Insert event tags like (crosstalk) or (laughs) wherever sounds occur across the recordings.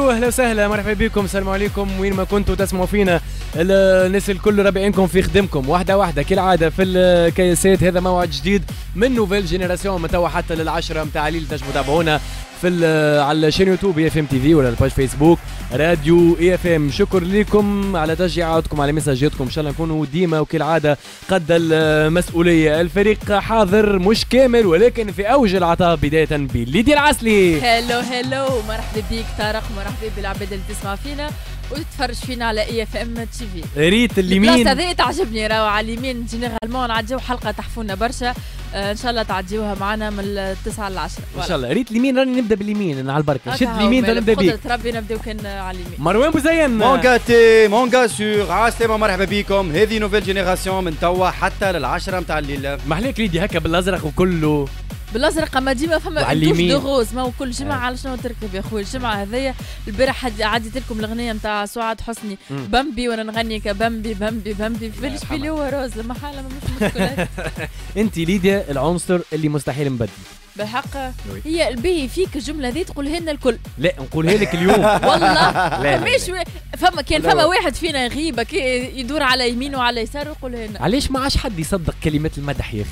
أهلا وسهلا مرحبا بكم السلام عليكم. وين ما كنتوا تسمعوا فينا الناس الكل رابعينكم في خدمكم. واحدة واحدة كالعادة في الكياسات هذا موعد جديد من Nouvelle Génération من توا حتى للعشرة متاع الليل تنجموا تتابعونا في على ال chaîne YouTube IFM TV ولا ال page Facebook راديو IFM شكر لكم على تشجيعاتكم على مساجاتكم. إن شاء الله نكونوا ديما وكالعادة قد المسؤولية. الفريق حاضر مش كامل ولكن في أوج العطاء بداية بليديا العسلي. هلو هلو مرحبا بك طارق مرحبا بالعباد اللي تسمع فينا. وتتفرج فينا على IFM TV ريت اليمين البلاصة هذه تعجبني راهو على اليمين généralement نعديو حلقة تحفونا برشا. آه إن شاء الله تعديوها معنا من التسعة للعشرة إن شاء الله. ريت اليمين راني نبدأ باليمين على البركة. شد اليمين نبدأ بيك. ربي نبداو كان على اليمين. مروان بوزين مونغا تي مونغا سور عسلامة مرحبا بكم هذه Nouvelle Génération من توا حتى للعشرة نتاع الليل محليك ليدي هكا بالأزرق وكله. بالازرق اما ديما فما دوش دو غوز ما هو كل جمعة على شنو تركب يا خويا؟ الجمعة هذيا البارح عديت لكم الأغنية نتاع سعاد حسني بامبي وأنا نغني كبامبي بامبي بامبي في بالش بيلي هو روز لما حاله مش مشكلات (laughs) أنت ليديا العنصر اللي مستحيل نبدل. بالحق هي البي فيك الجملة ذي تقولها لنا الكل. لا نقولها لك اليوم. (laughs) والله. لا مش فما كان فما واحد فينا يغيب يدور على يمين وعلى يسار ويقولها لنا. علاش ما عادش حد يصدق كلمات المدح يا أخي؟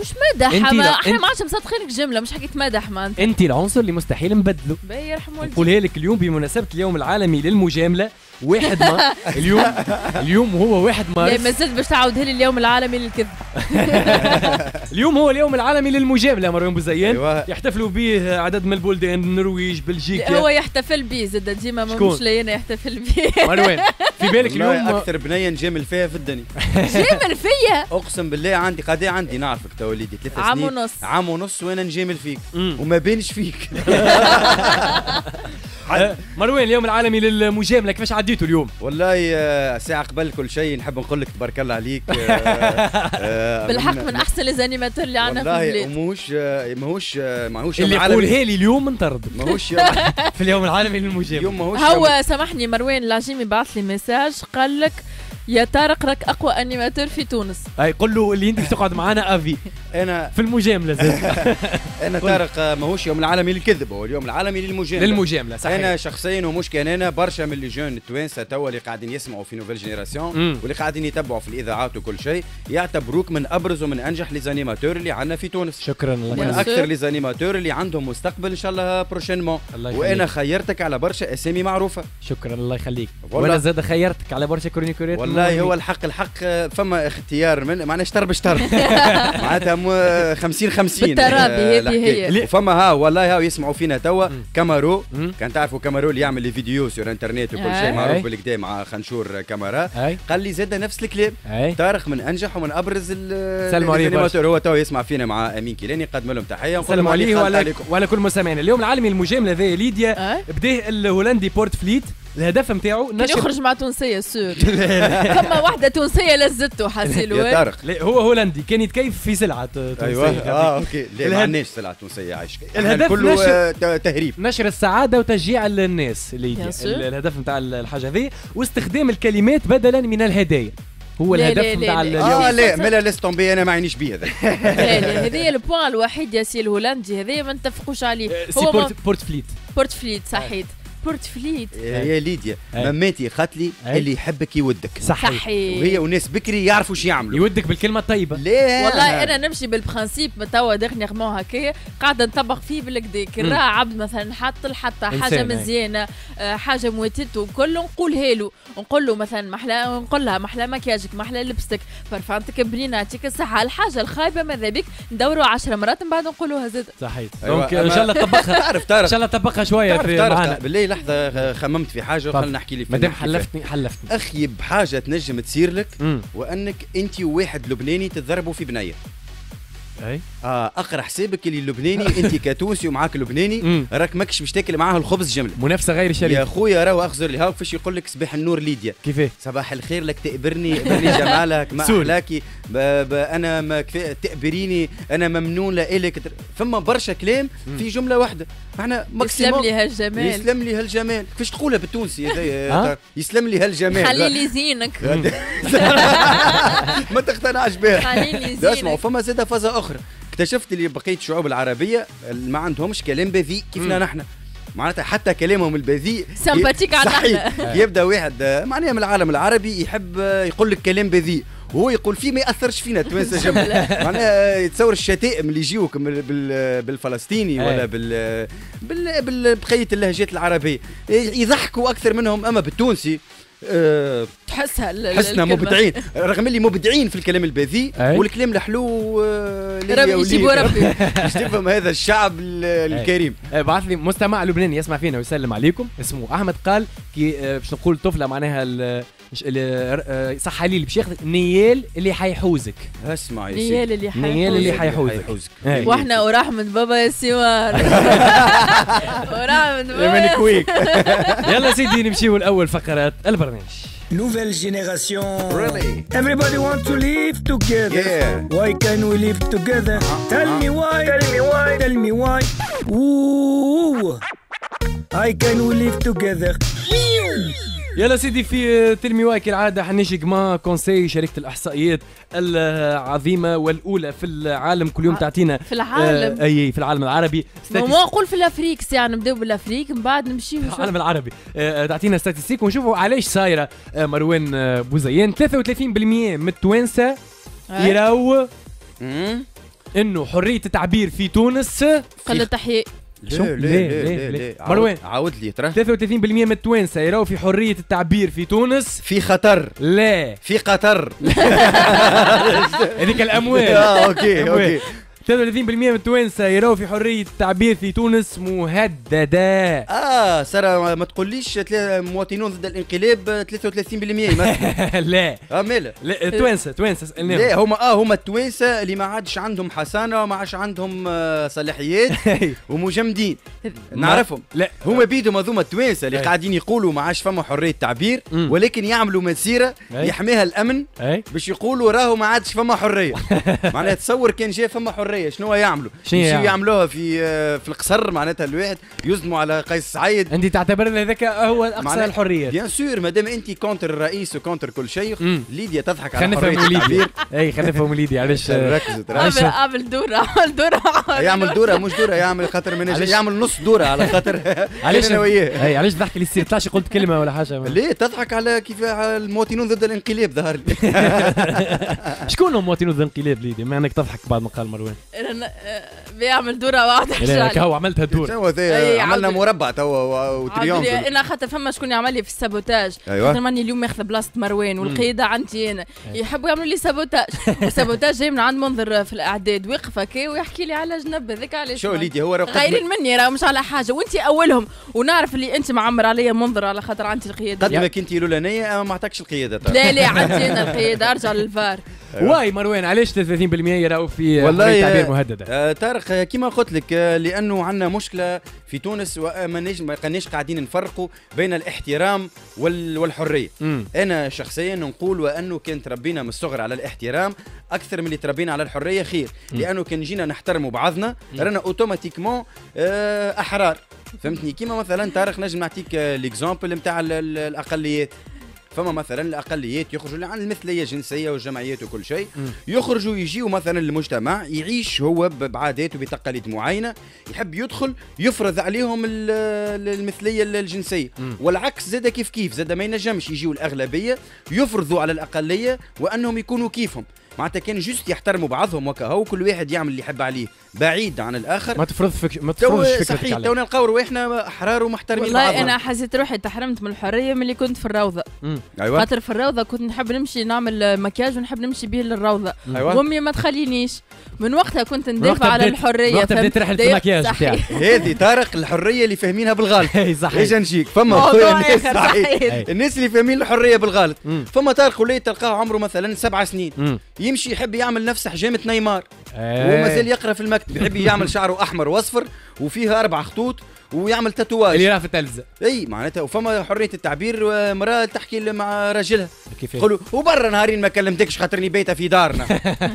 مش مدح ما إحنا ما عادش مصدقينك جملة مش حكيت مدح ما انت انت العنصر اللي مستحيل نبدله. باهي يرحم والديك نقولها لك اليوم بمناسبة اليوم العالمي للمجاملة. واحد ما (laughs) اليوم اليوم هو واحد مارس لا ما زلت باش تعاودها لي اليوم العالمي للكذب. (laughs) اليوم هو اليوم العالمي للمجامله مروان بوزيان. أيوة. يحتفلوا به عدد من البلدان النرويج بلجيكا. هو يحتفل به زاد ديما مش لينا يحتفل به (laughs) مروان في بالك اليوم؟ أكثر بنية نجامل فيها في الدنيا. جامل فيا أقسم بالله عندي قد عندي نعرفك تو وليدي ثلاث سنين. عام ونص. عام ونص وأنا نجامل فيك وما بينش فيك. مروان اليوم العالمي للمجامله كيفاش عديتوا اليوم؟ والله ساعة قبل كل شيء نحب نقول لك تبارك الله عليك. (laughs) بالحق من أحسن les animateurs اللي عندنا في البلاد ماهوش ماهوش ماهوش اللي يقولها لي اليوم نطرد ماهوش (laughs) في اليوم العالمي للمجامله ماهوش هو سامحني مروان العجيمي بعث لي message قال لك يا طارق راك أقوى animateur في تونس. اي قول له اللي أنت تقعد معنا أفي. أنا في المجاملة زاد (laughs) أنا طارق ماهوش يوم العالمي للكذب هو اليوم العالمي للمجاملة. للمجاملة صحيح. أنا شخصيا ومش كان أنا برشا من les jeunes التوانسه توا اللي قاعدين يسمعوا في Nouvelle Génération واللي قاعدين يتبعوا في الإذاعات وكل شيء يعتبروك من أبرز ومن أنجح les animateurs اللي عندنا في تونس. شكرا الله من أكثر les animateurs اللي عندهم مستقبل إن شاء الله prochainement وأنا خيرتك على برشا أسامي معروفة. شكرا الله يخليك. وأنا زاد خيرتك على برشا chroniqueur ات والله هو الحق الحق فما اختيار من معناها شطر بشطر (laughs) معناتها 50 50 بالتراضي هذه هي فما ها والله ها يسمعوا فينا توا. كامارو كان تعرفوا كامارو اللي يعمل les vidéos sur internet وكل شيء معروف بالكدا مع خنشور كاميرا قال لي زاد نفس الكلام. طارق من أنجح ومن أبرز عليه هو توا يسمع فينا مع أمين كيلاني قدم لهم تحية. سلام عليه وعلى وعلى كل مستمعينا. اليوم العالمي المجامله ذا ليديا بدا الهولندي بورت فليت. الهدف نتاعو نشر يخرج مع تونسية سور فما (laughs) واحدة تونسية لزته حاسيلو يا طارق. هو هولندي. كان يتكيف في سلعة تونسية أيوه. آه أوكي. لا ما عندناش سلعة تونسية عايش. الهدف كله نشر تهريب. نشر السعادة وتشجيع الناس اللي الهدف نتاع الحاجة هذه. واستخدام الكلمات بدلا من الهدايا. هو الهدف نتاع اليوم آه لا ملا ليستومبي أنا ما عينيش بيه هذا. لا لا هذايا البوان الوحيد يا سي الهولندي. هذايا ما نتفقوش عليه. هو بورت فليت. بورت فليت صحيت. بورت فليت يا ليديا. ماماتي قالت لي اللي يحبك يودك. صحيح. وهي وناس بكري يعرفوا شو يعملوا. يودك بالكلمة الطيبة. ليه والله أنا نمشي بالبرانسيب توا ديرنيغمون هكايا. قاعدة نطبق فيه بالكدا كي راه عبد مثلا حط حتى حاجة مزيانة حاجة موتت وكل نقولها له نقول له مثلا محلى نقول لها محلى مكياجك محلى لبستك برفانتك بنيناتك الصحة الحاجة الخايبة ماذا بك؟ ندوروا 10 مرات من بعد نقولوها زاد صحيح. donc إن شاء الله طبقها. (laughs) تعرف تعرف. إن شاء الله طبقها شوية في معنا. بالله لحظة خممت في حاجة وخلنا نحكي لي مادام حلفتني حلفتني. اخيب حاجة تنجم تصير لك وأنك أنت وواحد لبناني تتضربوا في بنيه أي. آه أقرأ حسابك اللي اللبناني (laughs) أنت كتونسي ومعاك لبناني راك ماكش باش تاكل معاه الخبز جملة. منافسة غير شريفه يا خويا راهو أخزر لي هاك فاش يقول لك صباح النور ليديا. كيفاه؟ صباح الخير لك تأبرني أبرني جمالك ما أحلاكي. أنا ما كفايه تأبريني أنا ممنون لإلك. فما برشا كلام في جملة واحدة. إحنا يسلم لي هالجمال. يسلم لي هالجمال. كيفاش تقولها بالتونسي (laughs) يسلم لي هالجمال. خلي لي زينك. (laughs) ما تقتنعش بها. خلي لي زينك. اسمعوا فما زاده فازة أخرى. اكتشفت اللي بقية الشعوب العربية ما عندهمش كلام بذيء. كيفنا نحن؟ معناتها حتى كلامهم البذيء سمباتيك على يبدأ واحد معناها من العالم العربي يحب يقول لك كلام بذيء. وهو يقول فيه ما يأثرش فينا التوانسه (laughs) جنب معناها يتصور الشتائم اللي يجيوك بالفلسطيني ولا بال بقية اللهجات العربية. يضحكوا أكثر منهم أما بالتونسي. أه تحسها حسنا مبدعين. رغم اللي مبدعين في الكلام البذيء والكلام الحلو أه ربي يجيبوا ربي. (laughs) باش تفهم هذا الشعب الكريم. بعث لي مستمع لبناني يسمع فينا ويسلم عليكم. اسمه أحمد قال كي أه، باش نقول طفلة معناها مش اللي آه، صح لي اللي باش ياخذ نيال اللي حيحوزك. اسمع يا نيال اللي حيحوزك. نيال اللي حيحوزك. آه. وإحنا وراح من بابا يا ce soir (laughs) وراح من بابا كويك (laughs) يلا سيدي نمشيو الأول فقرات البرنامج. nouvelle génération everybody want to live together. Yeah. why can we live together? Uh-huh. tell me uh-huh. why. Tell me why. Tell me why. Ooh. why can we live together? يلا سيدي في تلميوا كالعادة حنجي كما كونسي شركة الإحصائيات العظيمة والأولى في العالم كل يوم تعطينا في العالم. آه أي في العالم العربي. ما نقول في l'Afrique يعني نبداو ب l'Afrique من بعد نمشي في العالم العربي. آه تعطينا statistiques ونشوفوا علاش صايرة آه مروان آه بوزيان. 33% من التوانسة يراو إنه حرية التعبير في تونس. قله تحية شو؟ ليه ليه ليه, ليه, مروان عاود لي ترى. 33% من التوانسه يراو في حرية التعبير في تونس. في خطر. لا في قطر. (laughs) هذيك الأموال. آه okay okay. 33% من التوانسه يراو في حرية التعبير في تونس مهددة. آه سارة ما تقوليش مواطنون ضد الانقلاب 33% مثلا (laughs) لا. آه مالا لا توانسة سألناهم. لا هما آه هما التوانسة اللي ما عادش عندهم حصانه وما عادش عندهم آه صلاحيات (laughs) ومجمدين نعرفهم. لا. هما بيدهم هذوما التوانسة اللي قاعدين يقولوا ما عادش فما حرية تعبير ولكن يعملوا مسيرة يحميها الأمن باش يقولوا راهو ما عادش فما حرية. (laughs) معناها تصور كان جاء فما حريه الحرية شنو يعملوا؟ شنو يعني؟ يعملوها في في القصر معناتها الواحد يصدموا على قيس سعيد. أنت تعتبر هذاك هو أقصى الحرية. bien sûr مادام أنت contre الرئيس و contre كل شيء ليديا تضحك على حرية التعبير. أي خلينا نفهموا ليديا علاش؟ ركزت عامل عامل دورة عامل دورة. يعمل دورة مش دورة يعمل خاطر من يعمل نص دورة على خاطر. (laughs) علاش؟ أنا وياه. أي علاش تضحك لي سير طلعش قلت كلمة ولا حاجة؟ ليه؟ تضحك على كيف المواطنون ضد الانقلاب ظهر لي. (laughs) شكون هم مواطنون ضد الانقلاب ليديا؟ ما انك تضحك بعد ما قال مروان. بيعمل دورة واحدة هو عملتها دورة. عملنا مربع توا وتريونفل أنا خاطر فما شكون يعمل لي في السابوتاج. أيوه. خاطر ماني اليوم ماخذ بلاصة مروان والقيادة عندي أنا. يحبوا يعملوا لي سابوتاج. السابوتاج جاي من عند منظر في الأعداد. ويقف هكا ويحكي لي على جنب. هذاك علاش شو ليدي هو غيرين مني راه مش على حاجة. وانت أولهم. ونعرف اللي أنت معمر عليا منظر على خاطر عندي القيادة. قد ما كنت الاولانيه ما عطاكش القيادة. لا لا (laughs) عندي أنا القيادة. أرجع للفار. واي مروان علاش 30% يراو في والله تعبير مهددة؟ آه طارق كما قلت لك آه لأنه عندنا مشكلة في تونس وما ما كناش قاعدين نفرقوا بين الاحترام والحرية. م. أنا شخصيا نقول وأنه كان تربينا من الصغر على الاحترام أكثر من اللي تربينا على الحرية خير. م. لأنه كان جينا نحترموا بعضنا رانا أوتوماتيكمون آه أحرار. فهمتني؟ كيما مثلا طارق نجم نعطيك آه ليكزامبل نتاع الأقليات. فما مثلا الأقليات يخرجوا عن المثلية الجنسية والجمعيات وكل شيء. يخرجوا يجيوا مثلا المجتمع يعيش هو بعادات وبتقاليد معينة يحب يدخل يفرض عليهم المثلية الجنسية. والعكس زاد كيف كيف زاد ما ينجمش يجيوا الأغلبية يفرضوا على الأقلية وأنهم يكونوا كيفهم. معناتها كان juste يحترموا بعضهم وكهو كل واحد يعمل اللي يحب عليه بعيد عن الآخر. ما تفرض فك... ما تفرضش فكرتك صحيح تو نلقاو رواحنا احرار ومحترمين والله بعضهم. أنا حسيت روحي تحرمت من الحرية ملي كنت في الروضة. أيوه. خاطر في الروضة كنت نحب نمشي نعمل مكياج ونحب نمشي به للروضة. أيوة. وأمي ما تخلينيش. من وقتها كنت ندافع على الحرية وقتها بديت رحلة المكياج بتاعك (laughs) هذه طارق الحرية اللي فاهمينها بالغلط. (laughs) أي صحيح. إيش نجيك؟ فما (laughs) الناس صحيح. الناس اللي فاهمين الحرية بالغلط. فما طارق وليد تلقاه عمره مثلا سبع سنين. يمشي يحب يعمل نفس حجامه نيمار. وهو مازال يقرأ في المكتب يحب يعمل (laughs) شعره أحمر وأصفر وفيه أربع خطوط ويعمل تاتواج اللي راه في التلفزه إي معناتها. وفما حرية التعبير مراه تحكي مع راجلها. كيف قولوا وبرا نهارين ما كلمتكش خاطرني بيتها في دارنا.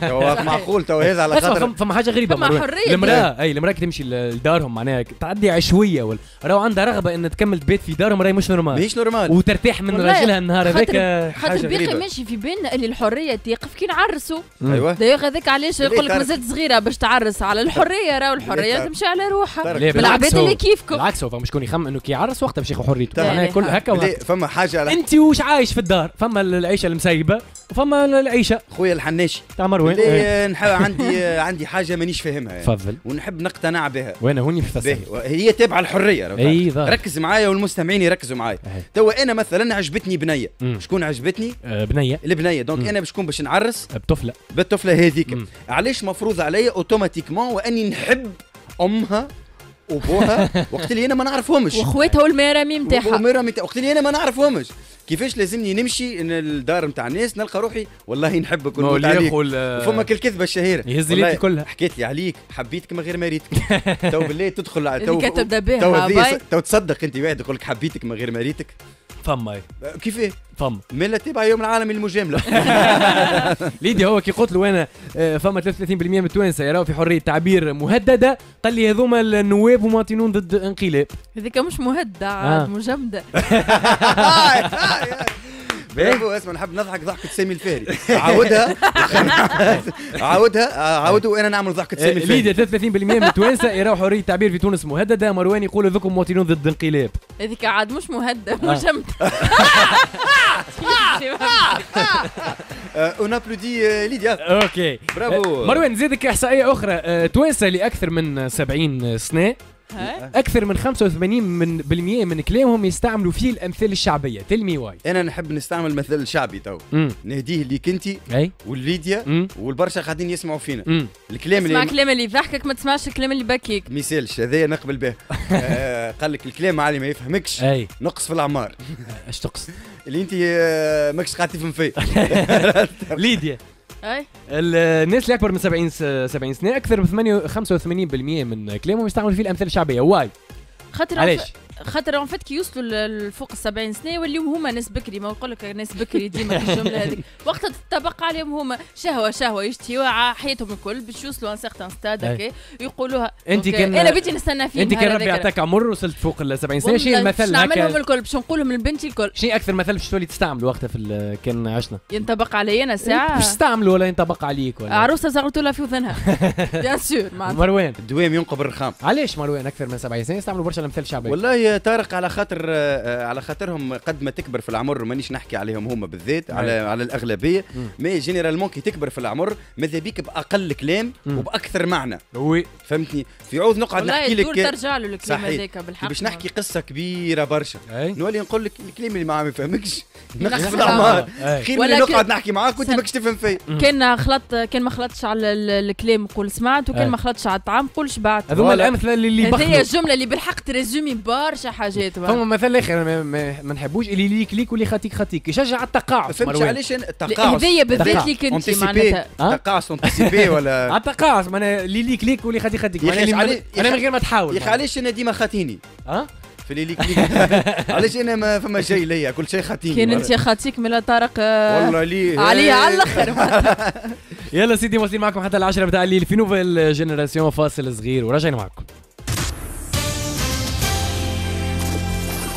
(laughs) معقول تو هذا على خاطر فما حاجة غريبة فما حرية. المرأة أي المرأة تمشي لدارهم معناها تعدي عشويه ولا راهو عندها رغبة إن تكمل بيت في دارهم راهي مش normal مش normal وترتاح من راجلها النهار هذاك حاجة غريبة. ماشي في بالنا اللي الحرية تقف كي نعرسوا أيوه. دايوغ هذاك علاش يقول لك مازالت صغيرة باش تعرس على الحرية راهو الحرية تمشي على روحها. العباد اللي كيف بالعكس هو فما شكون يخمم إنه كي يعرس وقتها باش ياخذ حريته. معناها كل هكا لا فما حاجة على أنت وش عايش في الدار؟ فما العيشة المسيبة وفما العيشة. خويا الحناشي تاع مروان. إيه. نحب عندي (laughs) عندي حاجة مانيش فاهمها يعني. تفضل. ونحب نقتنع بها. وأنا هوني في. هي تابعه الحرية. أي ركز معايا والمستمعين يركزوا معايا. توا أنا مثلا عجبتني بنية. شكون عجبتني؟ آه، بنية. البنية. donc. أنا باش نكون باش نعرس؟ بطفله بالطفلة هذيك. علاش مفروض عليا automatiquement وأني نحب أمها وبوها وقت اللي أنا ما نعرفهمش. واخواتها والمرامي نتاعها متاع وقت اللي أنا ما نعرفهمش. كيفاش لازمني نمشي إن الدار نتاع الناس نلقى روحي؟ والله نحبك ونموت عليك وفما الكذبه الشهيرة. يهز لي كلها. حكيت لي عليك حبيتك من غير ما ريتك. (laughs) تو بالله تدخل على بها تو تو تصدق أنت واحد يقول لك حبيتك من غير ما ريتك. فما. كيفاه فما ملا تبع يوم العالمي للمجامله (laughs) ليديا هو كي قلت له أنا آه، فما 33% من التوانسة يراو في حرية تعبير مهددة قال لي هذوما النواب مواطنون ضد انقلاب. هذيك مش مهدة آه. عاد مجمدة. (laughs) (laughs) برافو اسمع نحب نضحك ضحكة سامي الفهري. (laughs) (laughs) عاودها. عاودها عاودوا وأنا نعمل ضحكة سامي الفهري. ليديا 33% من التوانسه يراو حريه التعبير في تونس مهددة. مروان يقول ذوكم مواطنون ضد انقلاب. هذيك عاد مش مهدة آه. مجمدة on applaudit ليديا okay bravo. مروان نزيدك احصائيه أخرى. آه، توانسة لأكثر من 70 سنة. أكثر من 85 من بالمية من كلامهم يستعملوا فيه الامثال الشعبية. تلمي واي أنا نحب نستعمل مثل شعبي تو. نهديه ليك أنت امم والبرشا قاعدين يسمعوا فينا. امم الكلام اللي كلام اللي يضحكك ما تسمعش الكلام اللي بكيك ما يسالش هذايا نقبل به. (laughs) آه، قال لك الكلام علي ما يفهمكش. أي. نقص في الأعمار. (laughs) اش تقصد؟ اللي أنت آه، ماكش قاعد تفهم فيه. (laughs) ليديا. أي. ال- الناس اللي أكبر من 70 س- 70 سنة أكثر من 88 85% من كلامهم يستعملوا فيه الامثال الشعبية. Oui. خاطر علاش؟ خاطر en fait كي يوصلوا لفوق ال 70 سنة يوليو هما ناس بكري. ما يقول لك ناس بكري ديما في الجملة هذيك. (laughs) وقتها تطبق عليهم هما شهوة شهوة يشتهيوها ع- حياتهم الكل باش يوصلوا un certain stade. هكا يقولوها. donc، كان- أنا بيتي نستنى فيه أنت كان ربي. يعطيك عمر وصلت فوق ال 70 سنة. شنو المثل نعملهم الكل باش نقولهم لبنتي الكل؟ شنو أكثر مثل باش تولي تستعمل وقتها في ال- كان عشنا؟ ينطبق علي أنا ساعة. باش تستعملوا ولا ينطبق عليك ولا؟ عروسة زغرتوا لها في وذنها bien sûr مروان. الدوام ينقب الرخام. علاش مروان؟ أكثر من 70 سنة يستعملوا برشا الامثال الشعبيه والله يا طارق على خاطر آه، على خاطرهم قد ما تكبر في العمر مانيش نحكي عليهم هما بالذات على. على الأغلبية. مم. mais généralement كي تكبر في العمر ماذا بيك بأقل كلام. وبأكثر معنى. Oui. فهمتني؟ في عوض نقعد نحكي لك ترجع له الكلام. هذاك بالحق باش نحكي قصة كبيرة برشا. نولي نقول لك الكلام اللي ما يفهمكش. (laughs) نقص في الاعمار. خير من نقعد نحكي معاك وانت ماكش تفهم فيا. كان خلط كان ما خلطش على ال- الكلام قول سمعت. وكان ما خلطش على الطعام قول شبعت. هذوما. الأمثلة اللي هذه الجملة اللي بالحق تريزومي برشا حاجات فما مثل آخر ما, نحبوش اللي ليك ليك واللي خاطيك خاطيك. يشجع على التقاعس فهمت مروان. علاش التقاعس هذيا بالذات. ليك انت. معناتها. أه؟ تقاعس انتسيبي ولا؟ (laughs) التقاعس معناها اللي ليك ليك واللي معناها علي- من- أنا من غير ما تحاول. يا أخي علاش أنا ديما خاطيني؟ ها؟ في اللي ليك ليك. (laughs) علاش أنا ما فما شيء ليا كل شيء خاطيني. كان أنت يا خاطيك من طارق آه، والله لي. عليا على (laughs) الآخر. يلا سيدي واصلين معكم حتى العشرة بتاع الليل في Nouvelle Génération فاصل صغير وراجعين معكم.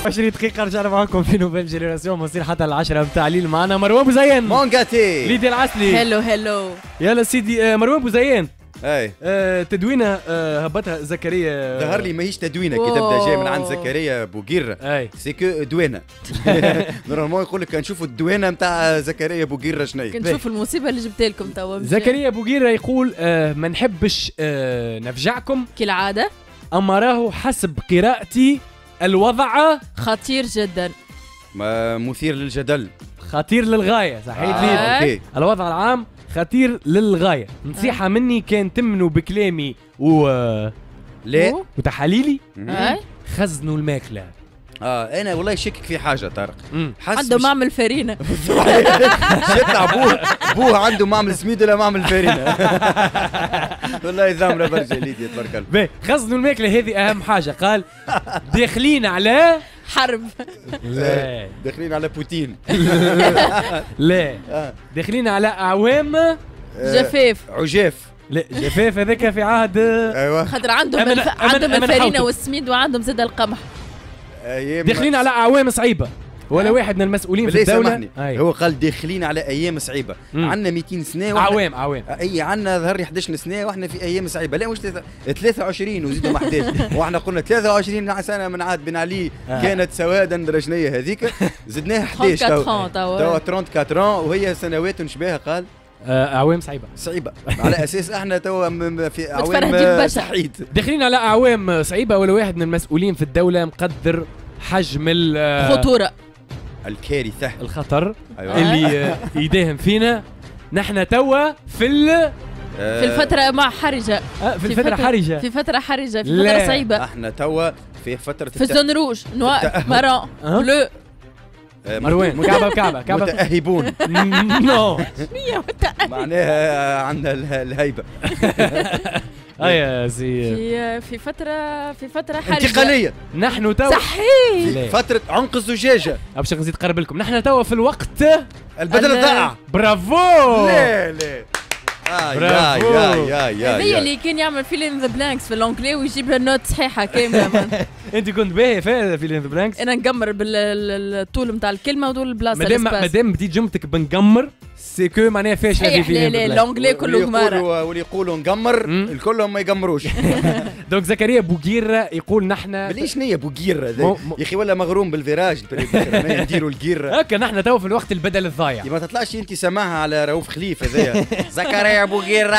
20 دقيقة رجعنا معكم في Nouvelle Génération بنصير حتى العشرة بتاع الليل معنا مروان بوزيان. مونغاتي. ليدي العسلي. hello hello يلا سيدي آه، مروان بوزيان. أي. آه، تدوينة آه، هبطها زكريا. ظهر لي ماهيش تدوينة كي تبدا جاي من عند. زكريا بوقير. أي. c'est que دوينة. (laughs) (laughs) normalement يقول لك نشوفوا الدوينة نتاع زكريا بوقير شنو كنت نشوف المصيبة اللي جبت لكم توا. زكريا بوقيرة يقول آه، ما نحبش آه، نفجعكم. كالعادة. أما راهو حسب قراءتي الوضع خطير جدا. ما مثير للجدل. خطير للغاية صحيح؟ آه. لي OK. الوضع العام خطير للغاية. نصيحة مني كان تمنوا بكلامي و... لا. أوه. وتحاليلي اي خزنوا الماكلة. آه أنا والله شاكك في حاجة طارق. عنده مش- معمل فرينه (laughs) شتع بوه (laughs) بوه عنده معمل سميد ولا معمل فارينه (laughs) والله ذامره برشا ليدي تبارك الله. باهي خزنوا الماكلة هذه أهم حاجة. قال داخلين على حرب. لا. داخلين على بوتين. لا. آه. داخلين على أعوام آه، جفاف. عجاف. لا جفاف هذاك في عهد أيوه. خاطر عندهم الف... عندهم الفرينة. والسميد وعندهم زاد القمح. داخلين على أعوام صعيبة. ولا واحد من المسؤولين في الدولة. هو قال داخلين على أيام صعيبة. عندنا 200 سنة عوام عوام أي عندنا ظهر 11 سنة وإحنا في أيام صعيبة. لا مش 23 وزيدوا 11 وإحنا قلنا 23 سنة من عهد بن علي. آه. كانت سوادا رجنيه هذيك. زدناها (laughs) 11 توا. 34 وهي سنوات شبيها قال. آه، أعوام صعيبة. صعيبة. على أساس إحنا توا في أعوام سعيد. داخلين على أعوام صعيبة ولا واحد من المسؤولين في الدولة مقدر حجم الخطوره الكارثة. الخطر أيوة. اللي (laughs) يداهم فينا. نحن توا في ال في الفترة مع حرجة. آه في, في الفترة حرجة. في فترة حرجة في فترة صعيبة. إحنا توا في فترة في ال zone rouge noir (laughs) marron bleu. مروان كعبه كعبه كعبه متأهبون. (laughs) non. معناها عندنا الهيبة. ايا زي في في فتره في فترة حرجه انتقالية. نحن تو صحيح. فترة عنق الزجاجة. باش نزيد قرب لكم. نحن تو في الوقت البدل الضائع برافو. لا لا يا يا يا يا هذه اللي كان يعمل fill in the blanks في l'anglais ويجيب ال note صحيحة كاملة (laughs) أنت كنت باهي في fill in the blanks أنا نقمر بالطول نتاع الكلمة وطول البلاصه مادام مادام بديت جملتك بنقمر c'est que معناها فاشله في فيلم لا لا l'anglais كله قمارة واللي يقولوا نقمر الكلهم ما يقمروش. donc زكريا بوغير يقول نحن ليش نية بوغير هذا؟ يا أخي ولا مغروم بال virage نديروا الجير (laughs) هكا نحن تو في الوقت البدل الضايع. ما تطلعش أنت سماها على رؤوف خليف هذايا. (laughs) زكريا بوغير.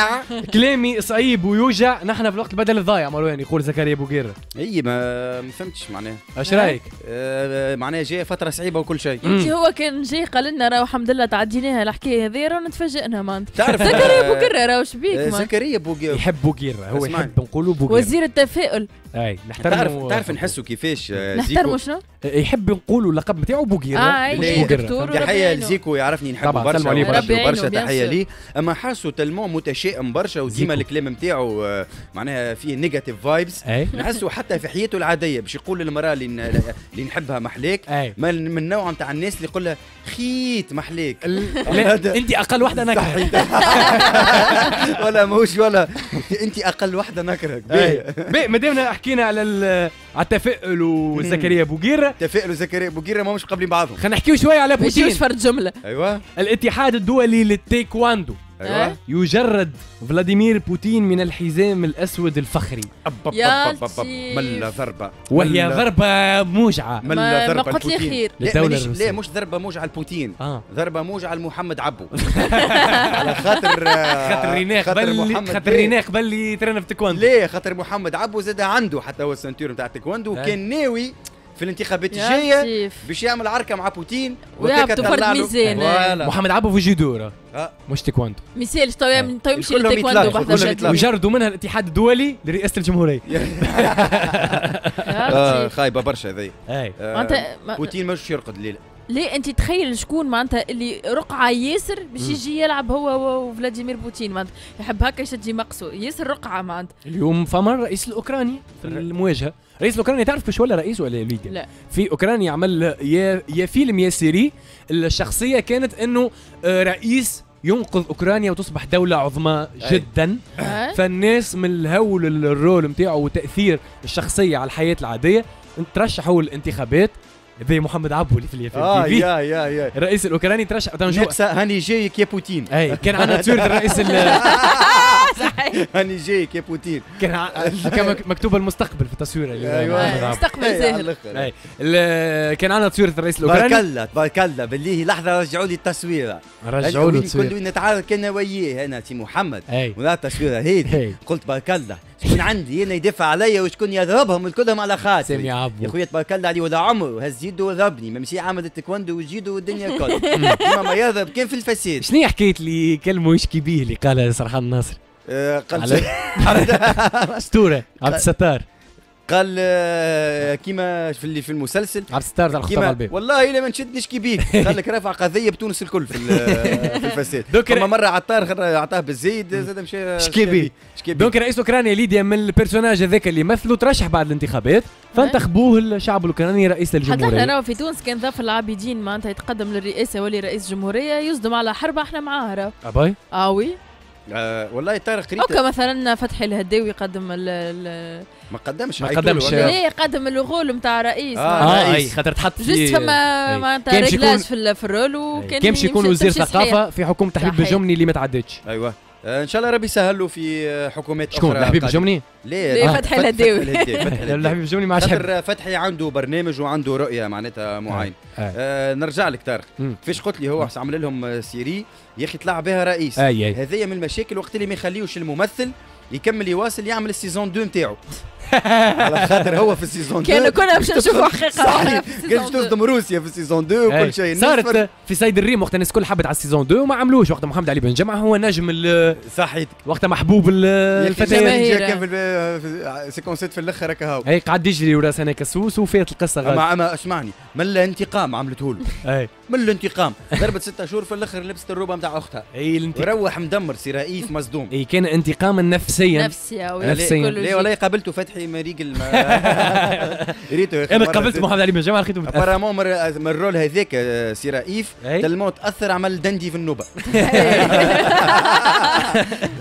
كلامي صعيب ويوجع. نحن في الوقت البدل الضايع مروان يقول زكريا بوغير. إي ما ما فهمتش معناها. إيش رأيك؟ آه معناها جاي فترة صعيبة وكل شيء. انت هو كان جاي قال لنا راه الحمد لله تعديناها الحكاية هذه رانا تفاجئنا مان تعرف زكريا بوغير راه وش بيك زكريا بوغير يحب بوغير هو يحب نقولوا بوغير وزير التفاؤل. أي نحترم تعرف تعرف نحسوا كيفاش آه، نحترموا شنو؟ يحب نقولوا اللقب نتاعو بوغير آه دكتور تحية لزيكو يعرفني نحبه برشا ونحبه برشا تحية ليه. أما حاسه tellement متشائم برشا وديما الكلام نتاعو آه، معناها فيه negative vibes نحسه حتى في حياته العادية باش يقول للمرأة اللي نحبها محليك من النوع نتاع الناس اللي يقول لها خيت محليك (laughs) انت أقل وحده نكرة. (laughs) ولا ماهوش ولا. انت أقل وحده نكرهك باهي ما دامنا حكينا على على التفاؤل وزكريا بوغيرة التفاؤل وزكريا بوغيرة ما مش قابلين بعضهم. خلينا نحكيو شوية على بوتين مش فرد جملة. أيوه. الاتحاد الدولي للتايكواندو. أيوة. يجرد فلاديمير بوتين من الحزام الأسود الفخري. يا ملا ضربة. وهي ضربة موجعة. ملا ضربة ما قلت لي خير. لا, لا مش ضربة موجعة لبوتين. آه. ضربة موجعة لمحمد عبو. (laughs) على خاطر خاطر ريناق قبل خاطر ريناق قبل ترينا في تايكواندو. ليه؟ خاطر محمد عبو زاد عنده حتى هو ال ceinture نتاع التايكواندو كان ناوي في الانتخابات الجاية باش يعمل عركة مع بوتين ويهبطوا فرد ميزان. محمد عبو في جودورا أه. مش تايكواندو مثال تو يمشي للتايكواندو بحذا وجردوا منها الاتحاد الدولي لرئاسة الجمهورية. (laughs) آه خايبة برشا هذي. آه بوتين مش يرقد الليلة. ليه انت تخيل شكون معناتها اللي رقعة ياسر باش يجي يلعب هو وفلاديمير بوتين معناتها. يحب هكا يشد يمقسو. ياسر رقعة معناتها. اليوم فما الرئيس الأوكراني في المواجهة. رئيس اوكرانيا تعرف كش ولا رئيس ولا وليد لا. في اوكرانيا عمل يا يا فيلم يا série الشخصية كانت إنه آه، رئيس ينقذ أوكرانيا وتصبح دولة عظمى جدا. فالناس من الهول ال rôle نتاعو وتأثير الشخصية على الحياة العادية ترشحوا الانتخابات. زي محمد عبو اللي في اليافي آه يا يا يا الرئيس الاوكراني ترشح هاني جايك يا بوتين اي كان عندنا صورة الرئيس (laughs) هاني جايك يا بوتين. كان كان مكتوب المستقبل في التصوير أيوه. المستقبل سهل كان عندنا صورة الرئيس الأوكراني. بارك الله بارك الله بالله لحظة رجعوا لي التصوير. رجعوا له التصوير. كنت نتعارض كان وياه أنا سي محمد. ولا التصوير هيك قلت بارك الله شكون عندي؟ أنا يدافع عليا وشكون يضربهم الكلهم على خاطري. سامي عبو. يا خويا تبارك الله عليه ولا عمره هز يده وضربني ممشي عامل التايكوندو وجيدو والدنيا (laughs) الكل ديما ما يضرب كان في الفساد؟ شنو حكاية اللي كلمه يشكي به اللي قالها سرحان الناصر؟ قال (laughs) أسطورة. عبد الستار. قال آه، كيما في اللي في المسلسل. عبد الستار تاع الخطاب البيب والله إلا ما نشدنيش كي بيك. (laughs) قال لك رافع قضية بتونس الكل في (laughs) في الفساد. أما مرة عطار عطاه بالزيد زاد مشى شكيبي donc رئيس أوكرانيا ليديا من ال personnage هذاك اللي مثلوا ترشح بعد الانتخابات فانتخبوه الشعب الأوكراني رئيس الجمهورية. حتى في تونس كان ظافر العابدين معناتها يتقدم للرئاسة ولي رئيس جمهوريه يصدم على حرب إحنا معاه راه. أباي؟ آه oui. آه والله طارق قريت اوكا مثلا فتحي الهداوي يقدم ال ما قدمش ما قدمش. ليه قدم الغول نتاع رئيس. آه, آه أي خاطر تحط في geste فما معناتها réglage في, في ال rôle وكان كان يكون وزير ثقافة في حكومة تحبيب الجمني اللي ما تعدتش. أيوه. إن شاء الله ربي يسهل له في حكومات شكون؟ أخرى حبيب الجمني؟ ليه؟ ليه؟ فتحي الهداوي حبيب (laughs) الجمني ما عادش فتحي عنده برنامج وعنده رؤية معناتها معين. آه. آه. نرجع لك طارق كيفاش قلت لي هو عمل لهم série. يا أخي طلع بها رئيس. هذه من المشاكل وقت اللي ما يخليوش الممثل يكمل يواصل يعمل ال saison 2 نتاعو. على خاطر هو في ال saison 2 كان كنا باش نشوفوا حقيقه صحيح كان تصدم روسيا في السيزون 2 وكل شيء صارت في سيد الريم وقت الناس الكل حبت على السيزون 2 وما عملوش وقت محمد علي بن جمعه هو نجم صحيح وقتها محبوب الفتيات كان في سيكونسيت في الآخر هكا اي قعد يجري وراس أنا كسوس وفات القصة غادي اما اسمعني من الانتقام عملته له اي من الانتقام ضربت ستة شهور في الآخر لبست الروبه نتاع اختها اي الانتقام وروح مدمر سي رئيف مصدوم اي كان انتقاما نفسيا نفسيا نفسيا ليه والله قابلته فتحي مريقل (laughs) ريته أنا قابلت محمد علي بن جمعة لقيته متأثر. apparemment من ال rôle هذاك سي رئيف tellement تأثر عمل دندي في النوبة. (laughs)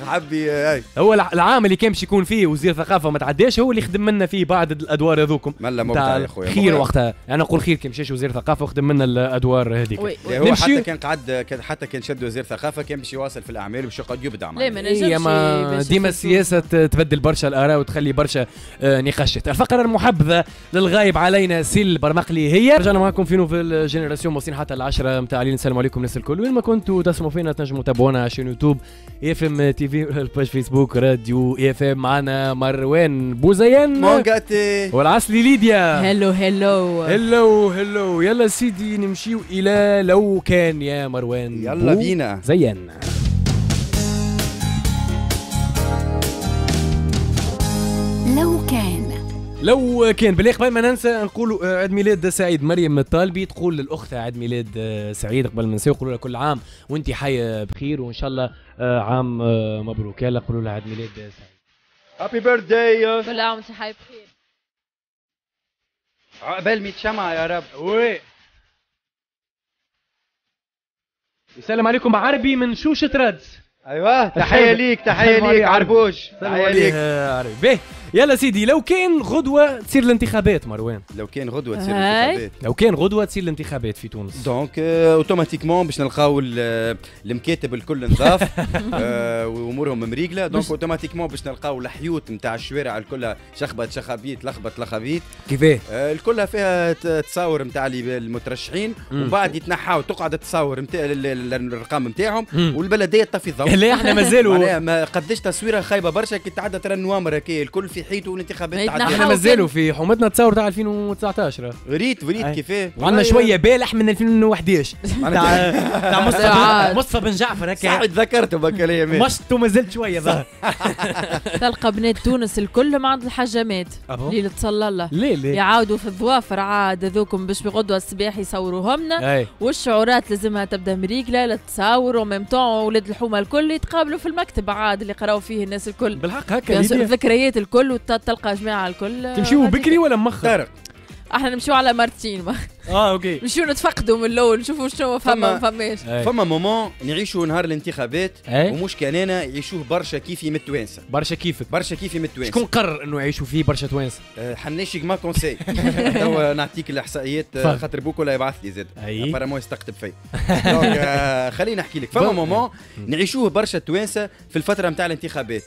حبي هو العام اللي كان باش يكون فيه وزير ثقافة وما تعداش هو اللي خدم لنا فيه بعض الأدوار هذوكم. ملا مبدع يا خويا خير وقتها. أنا نقول خير كي مشاش وزير ثقافة وخدم لنا الأدوار هذيك. هو حتى كان قعد حتى كان شد وزير ثقافة كان باش يواصل في الأعمال باش يقعد يبدع لا ما ديما السياسة تبدل برشا الآراء وتخلي برشا آه، نقاشات. الفقرة المحبذة للغايب علينا سيل برمقلي هي. رجعنا معكم في Nouvelle Génération موصلين حتى العشرة. متاع الليل نسلم عليكم الناس الكل. وين ما كنتوا تسمعوا فينا تنجموا تابعونا على يوتيوب IFM TV ال page فيسبوك Radio IFM. معنا مروان بوزيان. مونغاتي. والعسلي ليديا. allô allô allô allô يلا سيدي نمشيو إلى لو كان يا مروان يلا بينا. زين كان. لو كان بالله قبل ما ننسى نقولوا آه، عيد ميلاد سعيد مريم الطالبي تقول للأخت عيد ميلاد آه، سعيد قبل ما ننسى نقولوا لها كل عام وانت حية بخير وإن شاء الله آه، عام مبروك. يلا قولوا لها عيد ميلاد سعيد. happy birthday كل عام وانت حية بخير. عقبال 100 شمعة يا رب. oui. يسلم عليكم عربي من شوشة رادز أيوه تحية ليك تحية ليك عربوش. تحية ليك. عربي يلا سيدي لو كان غدوة تصير الانتخابات مروان. لو كان غدوة تصير الانتخابات. لو كان غدوة تصير الانتخابات في تونس. donc automatiquement باش نلقاو المكاتب الكل نظاف (laughs) آه، وأمورهم مريقلة. donc automatiquement باش نلقاو الحيوت نتاع الشوارع الكلها شخبط شخابيت لخبط لخبيت كيفاه؟ آه، الكلها فيها تصاور نتاع المترشحين ومن بعد يتنحاو تقعد التصاور نتاع الارقام نتاعهم والبلدية تطفي الضوء. لا إحنا مازالوا ما قداش تصويرة خايبة برشا كي تعدى ترى النوامر هكا الكل في حيته والانتخابات إحنا مازالوا في حومتنا تصور تاع 2019 ريت وريت كيفاه. وعندنا شوية بالح من 2011 تاع مصطفى (laughs) مصطفى بن جعفر هكا. صح تذكرته بكاليه مشطوا مازلت شوية (laughs) ظهر تلقى بنات تونس الكل مع الحجامات. اللي تصلى له ليه ليه؟ يعاودوا في الظوافر عاد ذوكم باش بغدوه الصباح يصوروهمنا. والشعورات لازمها تبدأ مريقله للتصاور وميم طون ولاد الحومة الكل يتقابلوا في المكتب عاد اللي قراو فيه الناس الكل. بالحق هكا الذكريات الكل وتلقى جماعة الكل. تمشيو بكري ولا مأخر؟ إحنا نمشيو على مرتين آه أوكي. نمشيو نتفقدوا من الأول نشوفوا شنو فما ما فماش فما مومون نعيشوا نهار الانتخابات ومش كان أنا يعيشوه برشا كيفي من التوانسة. برشا كيفك. برشا كيفي من التوانسة. شكون قرر إنه يعيشوا فيه برشا توانسة؟ أه حناشي ما كونسي (laughs) توا نعطيك الإحصائيات خاطر بوكو لا يبعث لي زاد. ابارامون يستقطب في (laughs) آه خليني نحكي لك. فما مومون نعيشوه برشا توانسة في الفترة نتاع الانتخابات.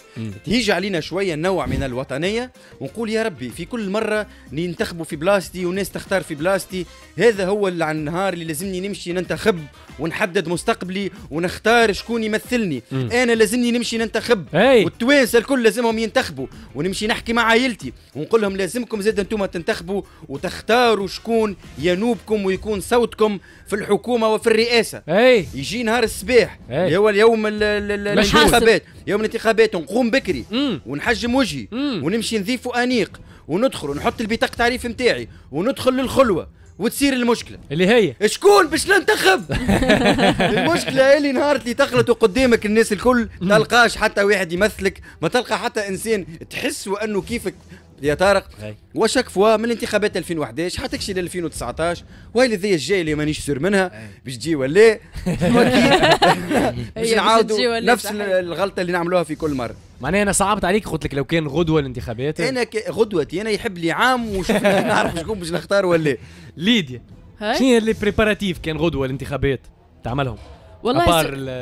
تيجي علينا شوية نوع من الوطنية ونقول يا ربي في كل مرة ننتخبوا في بلاصتي وناس تختار في بلاصتي هذا هو النهار اللي لازمني نمشي ننتخب ونحدد مستقبلي ونختار شكون يمثلني. م. أنا لازمني نمشي ننتخب. والتوانسة الكل لازمهم ينتخبوا. ونمشي نحكي مع عائلتي. ونقول لهم لازمكم زاد أنتم تنتخبوا وتختاروا شكون ينوبكم ويكون صوتكم في الحكومة وفي الرئاسة. أي. يجي نهار الصباح. اللي هو اليوم الانتخابات. يوم الانتخابات. نقوم بكري. م. ونحجم وجهي. م. ونمشي نضيف انيق وندخل. ونحط البطاقة تعريف نتاعي وندخل للخلوة. وتصير المشكلة. اللي هي؟ شكون باش ننتخب؟ (laughs) المشكلة اللي نهار اللي تخلطوا قدامك الناس الكل تلقاش حتى واحد يمثلك ما تلقى حتى إنسان تحس وأنه كيفك يا طارق. وشك فوا من الانتخابات 2011 حتكشي ل 2019 وهي اللي الجايه اللي مانيش سور منها باش تجي ولا؟ (laughs) (laughs) باش نعاودوا نفس الغلطة اللي نعملوها في كل مرة. معناها أنا صعبت عليك قلت لك لو كان غدوة الانتخابات. أنا غدوتي أنا يحب لي عام وشوف نعرف شكون باش نختار ولا. (laughs) ليديا شنو اللي préparatifs كان غدوة الانتخابات؟ تعملهم. والله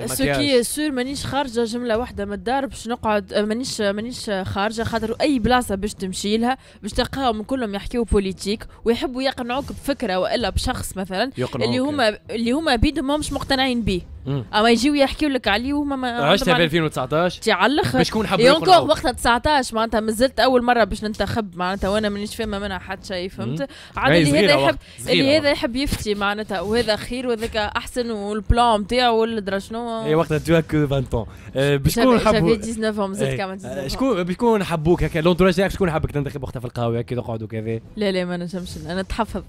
ce qui sûr مانيش خارجة جملة واحدة من الدار باش نقعد آه، مانيش مانيش خارجة خاطر أي بلاصة باش تمشي لها باش تلقاهم كلهم يحكيو politique ويحبوا يقنعوك بفكرة وإلا بشخص مثلا اللي هما اللي هما بيدهم مش مقتنعين به أما يجيو يحكيو لك عليه وهما ما عشتها في 2019 تي على الأخر. شكون حب يونكور وقتها 19 معناتها مازلت أول مرة باش ننتخب معناتها وأنا مانيش فاهمة منها حتى شيء فهمت؟ عاد اللي هذا يحب اللي هذا يحب يفتي معناتها وهذا خير وهذاك أحسن والبلان نتاعو ولا شنو؟ اي وقتها تو هاك 20 طون بشكون حبوا 19 مازلت كمان شكون بشكون حبوك هكا. لونتوراج تاعك شكون حبك تنتخب وقتها في القهوة هكا تقعدوا كذا. لا لا ما نجمش أنا نتحفظ.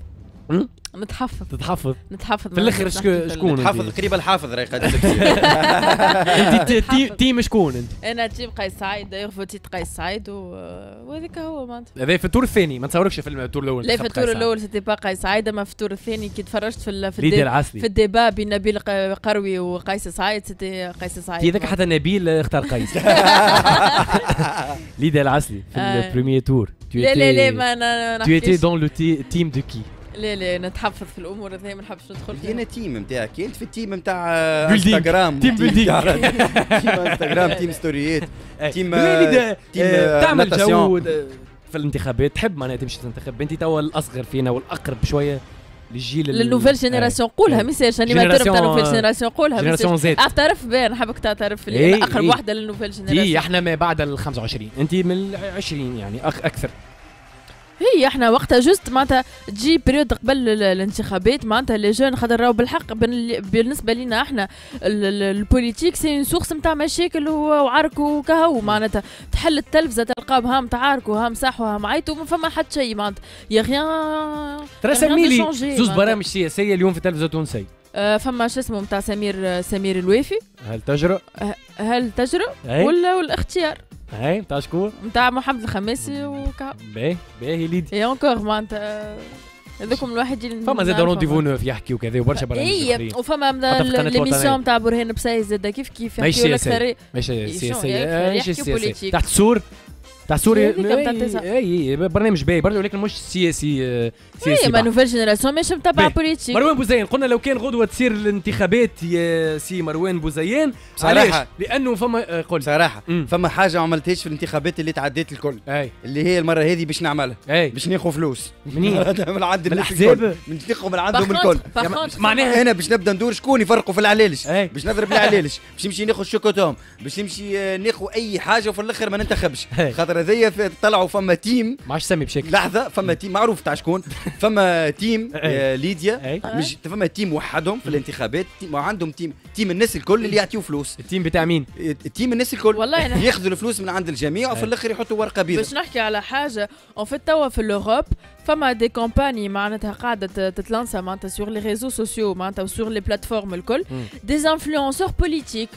نتحفظ. تتحفظ. نتحفظ في الآخر شكون نتحفظ قريب الحافظ راهي (laughs) أنت team شكون أنت؟ أنا team قيس سعيد داير فوتيت قيس سعيد وهذاك هو معناتها هذا في ال tour الثاني ما تصوركش في ال tour الأول. لا في ال tour الأول c'était pas قيس سعيد أما في ال tour الثاني كي تفرجت في في ال dé في ال débat بين نبيل قروي وقيس سعيد c'était قيس سعيد هذاك حتى نبيل اختار قيس (laughs) ليديا العسلي في ال premier tour لا لا لا ما أنا tu étais dans le team de qui? لا لا نتحفظ في الأمور هذه ما نحبش ندخل فيها. أنا team نتاعك أنت في ال team نتاع انستغرام team building team انستغرام team ستوريات team team تعمل جو في الانتخابات تحب معناها تمشي تنتخب. أنت توا الأصغر فينا والأقرب شوية للجيل لل nouvelle génération قولها ما يصيرش animateur تاع nouvelle génération قولها génération Z أعترف بها نحبك تعترف اللي أقرب واحدة لل nouvelle génération اي إحنا ما بعد ال 25 أنت من 20 يعني أكثر. هي إحنا وقتها juste معناتها تجي période قبل الانتخابات معناتها les jeunes خاطر راهو بالحق بالنسبة لنا إحنا ال politique c'est source نتاع مشاكل وعرك وكهو معناتها تحل التلفزه تلقاهم هام تعاركوا هام صحوا هام عيطوا ما فما حتى شيء معناتها. y a rien ترى سميلي زوز برامج سياسيه اليوم في التلفزه التونسيه أه فما شو اسمه نتاع سمير سمير الوافي. هل تجرؤ؟ هل تجرؤ؟ ولا والإختيار. هاي نتاع شكون؟ نتاع محمد الخماسي وكا باهي باهي ليدي. اي اونكور معناتها هذوكم الواحد اللي فما زاد رونديفو نوف يحكي وكذا وبرشا برامج اي وفما ليميسيون نتاع برهان بسايس زاد كيف كيف يحكيوا لك ثري ماشي سياسيه ماشي سياسيه تحت السور. تاع سوريا اي برنامج باهي. برضه ولكن مش سياسي سياسي ما نوفيل جينيراسيون مش متابعه بوليتيك مروان بوزيان قلنا لو كان غدوة تصير الانتخابات يا سي مروان بوزيان. علاش؟ لأنه فما آه، قول. صراحة. فما حاجة ما عملتهاش في الانتخابات اللي تعديت الكل. أي. اللي هي المرة هذه باش نعملها. باش ناخذ فلوس. منين؟ (laughs) من عند الأحزاب؟ من ناخذ من عندهم الكل. معناها أنا باش نبدأ ندور شكون يفرقوا في العلالش باش نضرب العلالش باش نمشي ناخذ شوكوتوم باش نمشي آه، ناخذ أي حاجة وفي الآخر ما ننتخبش. خاطر هذيا طلعوا فما team. ما عادش سمي بشكل. لحظة فما team معروف تاع شكون؟ (laughs) فما team آه ليديا. مش فما team وحدهم في الانتخابات. وعندهم team. team الناس الكل اللي يعطيو فلوس. ال team بتاع مين؟ ال team الناس الكل. والله ياخذوا الفلوس من عند الجميع وفي الآخر يحطوا ورقة بيضاء. باش نحكي على حاجة en fait توا في ال Europe فما des campagnes معناتها قاعدة تتلانسا معناتها sur les réseaux sociaux معناتها sur les plateformes الكل. des influenceurs politiques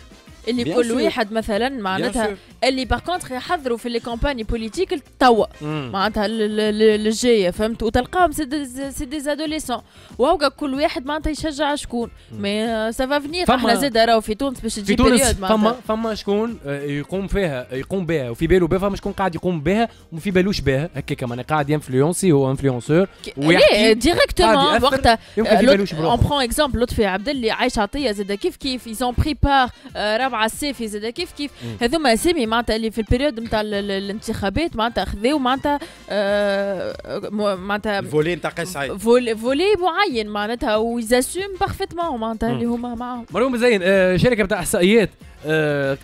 اللي كل واحد مثلا معناتها اللي par contre يحضروا في les campagnes politiques توا. معناتها الجاية فهمت؟ وتلقاهم c'est des adolescents وهو كل واحد معناتها يشجع شكون. مي سافا فنيغ إحنا زاد راهو في تونس باش تجي بيريود فما فما شكون آه، يقوم فيها يقوم بها وفي باله بها فما شكون قاعد يقوم بها وما في بالوش بها. هكاك معناها قاعد ينفلونسي هو انفلونسور ويحكي ديريكتومون وقتها اون برون اكزومبل لطفي عبد اللي عايش عطية زاد كيف كيف يزون بري بار رابعة السيفي زاد كيف كيف. هذوما اسامي معناتها اللي في البريود نتاع الانتخابات معناتها خذاو معناتها آه، معناتها volet نتاع قيس سعيد volet معين معناتها و ils assument parfaitement معناتها اللي هما معاهم. مروان مزين آه، شركة نتاع إحصائيات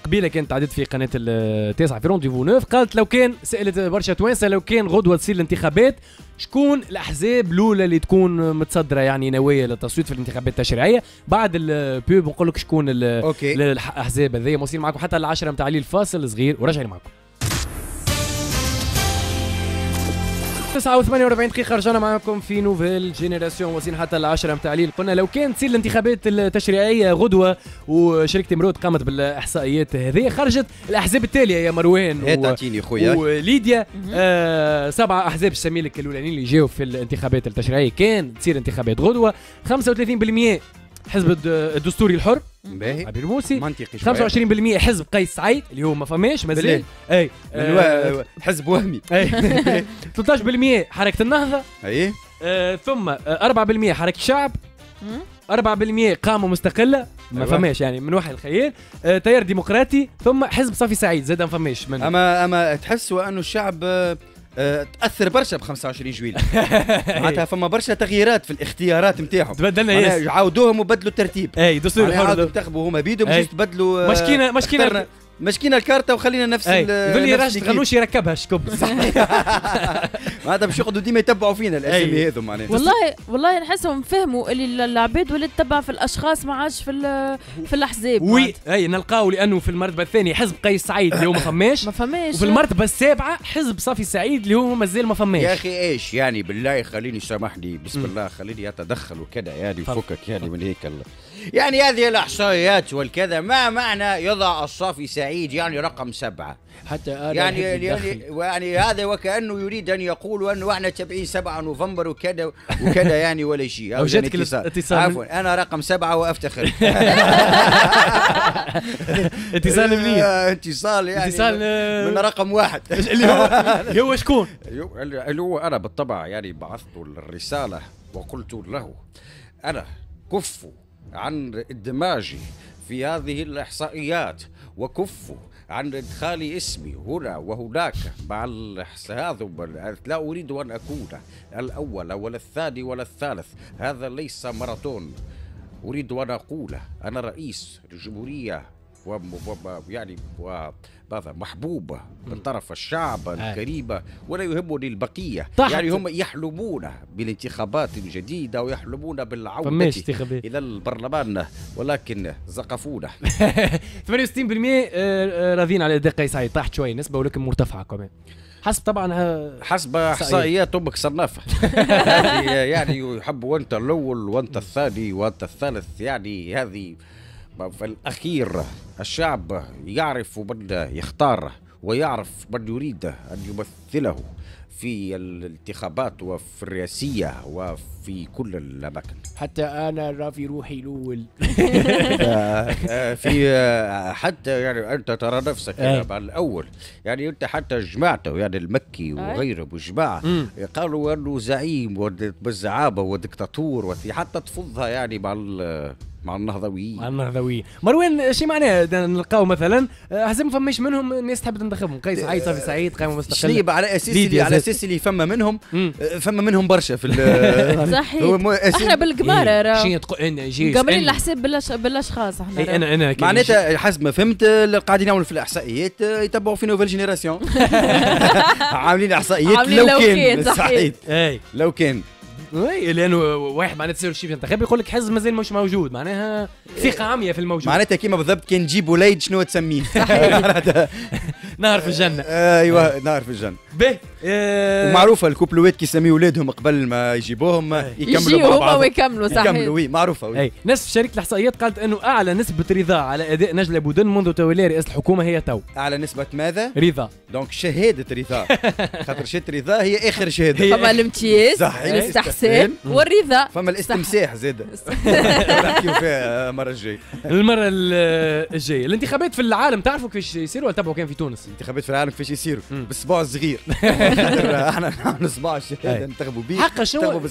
قبيلة كانت عدت في قناة التاسعه في Rendez-vous neuf. قالت لو كان سألت برشا توانسة لو كان غدوة تصير الانتخابات شكون الأحزاب الأولى اللي تكون متصدرة يعني نوايا للتصويت في الانتخابات التشريعية؟ بعد ال pub نقول لك شكون الاحزاب هذيا. موصلين معكم حتى العشرة نتاع الفاصل صغير ورجعي معكم. 9 و48 دقيقة رجعنا معكم في nouvelle génération واصلين حتى العشرة متاع الليل قلنا لو كان تصير الانتخابات التشريعية غدوة وشركة مرود قامت بالإحصائيات هذه خرجت الأحزاب التالية يا مروان و... تعطيني خويا. وليديا. آه سبعة أحزاب الشميلك الأولانيين اللي جاوا في الانتخابات التشريعية. كان تصير انتخابات غدوة 35% حزب الدستوري الحر. باهي. عبير موسي منطقي 25% حزب قيس سعيد. اللي هو ما فماش مازال أي. آه حزب وهمي. (laughs) أي. 13% حركة النهضة. أي. آه ثم 4% حركة الشعب 4% قامه مستقلة. ما أيوة. فماش يعني من وحي الخيال آه تيار ديمقراطي. ثم حزب صافي سعيد. زاد ما فماش منه. اما أما تحسوا انه الشعب آه تأثر برشا ب 25 جويل معناتها فما برشا تغييرات في الاختيارات نتاعهم. تبدلنا ياس عاودوهم وبدلوا الترتيب. اي دستور الحر انتخبوا هما بيدهم مش تبدلوا آه، مشكينا مشكينا مشكينا الكارتة وخلينا نفس يقول لي راشد غنوش يركبها شكب (laughs) معناتها باش يقعدوا ديما يتبعوا فينا الاسامي هذو معناتها والله والله نحسهم فهموا اللي العباد ولات تتبع في الأشخاص ما عادش في في الأحزاب وي أي نلقاو لأنه في المرتبة الثانية حزب قيس سعيد اللي هو ما فماش. ما فماش وفي المرتبة السابعة حزب صافي سعيد اللي هو مازال ما فماش. يا أخي إيش؟ يعني بالله خليني سامحني بسم الله خليني أتدخل وكذا يعني فكك يعني من هيك الله يعني هذه الإحصائيات والكذا ما معنى يضع الصافي سعيد؟ يعني رقم سبعة. حتى أنا يعني يعني, يعني هذا وكأنه يريد أن يقول أنه إحنا تبعين 7 نوفمبر وكذا وكذا يعني ولا شيء. أو جاتك الاتصال عفوا أنا رقم سبعة وأفتخر. (laughs) اتصال منين؟ (laughs) آه، اتصال يعني اتصال من رقم واحد. (laughs) اللي هو هو شكون؟ اللي هو أنا بالطبع يعني بعثت الرسالة وقلت له أنا كفوا عن اندماجي في هذه الإحصائيات وكفوا عن إدخال اسمي هنا وهناك مع هذا لا أريد أن أكون الأول ولا الثاني ولا الثالث. هذا ليس ماراثون. أريد أن أقول أنا رئيس الجمهورية ويعني ماذا محبوبة من طرف الشعب الكريمة ولا يهمني البقية. يعني هم يحلمون بالانتخابات الجديدة ويحلمون بالعودة. إلى البرلمان ولكن زقفونا. (laughs) 68% آه، آه، راضين على قيس سعيد طاحت شوي نسبة ولكن مرتفعة كمان. حسب طبعا آه، حسب إحصائيات أمك صنافه (laughs) يعني يحبوا انت الأول وأنت الثاني وأنت الثالث. يعني هذه في الأخير الشعب يعرف من يختار ويعرف من يريد أن يمثله في الانتخابات وفي الرئاسية وفي كل الأماكن. حتى أنا رافي روحي الأول. (laughs) آه، في آه، حتى يعني أنت ترى نفسك آه. الأول. يعني أنت حتى جماعته يعني المكي وغيره بجماعة قالوا أنه زعيم بالزعابة ودكتاتور حتى تفضها يعني مع مع النهضويين مع النهضويين مروان شي معناه؟ نلقاو مثلا احزاب ما فماش منهم الناس تحب تنتخبهم. قيس سعيد صافي سعيد قائمه مستقلة. على أساس اللي على أساس اللي فما منهم؟ فما منهم برشا في (laughs) صحيح. إحنا راه. شنو تقول أنا جيش قاملين الحساب بالاشخاص إحنا اي أنا أنا معناتها حسب ما فهمت قاعدين يعملوا في الإحصائيات يتبعوا في nouvelle génération (laughs) عاملين إحصائيات لو كان. (laughs) صحيح. لو كان. اي لأنه واحد معناتها تصير شي انتخابي يقول لك حزب مازال مش موجود. معناها ثقة عامية في الموجود. معناتها كيما بالضبط كان نجيب وليد شنو تسميه؟ (laughs) نهر في الجنة. أيوه نهر في الجنة. به آه ومعروفة الكوبلوات كي يسميوا ولادهم قبل ما يجيبوهم يكملوا بعض. ويكملوا صحيح. يكملوا oui معروفة oui. أي. نفس شركه الإحصائيات قالت أنه أعلى نسبة رضا على أداء نجله بودن منذ تولي رئاسه الحكومة هي تو. أعلى نسبة ماذا؟ رضا. donc شهادة رضا. (laughs) خاطر شهادة رضا هي آخر شهادة. فما الامتياز الاستحسان والرضا. فما الاستمساح زاد. (laughs) نحكيو فيها المره الجايه المرة الجاية. الانتخابات في العالم تعرفوا كيفاش يصيروا ولا تبعوا كان في تونس؟ الانتخابات في العالم كيفاش يصيروا بالصباع الصغير (laughs) (laughs) إحنا نعملوا صباع الشهاده ننتخبوا به حقا شنو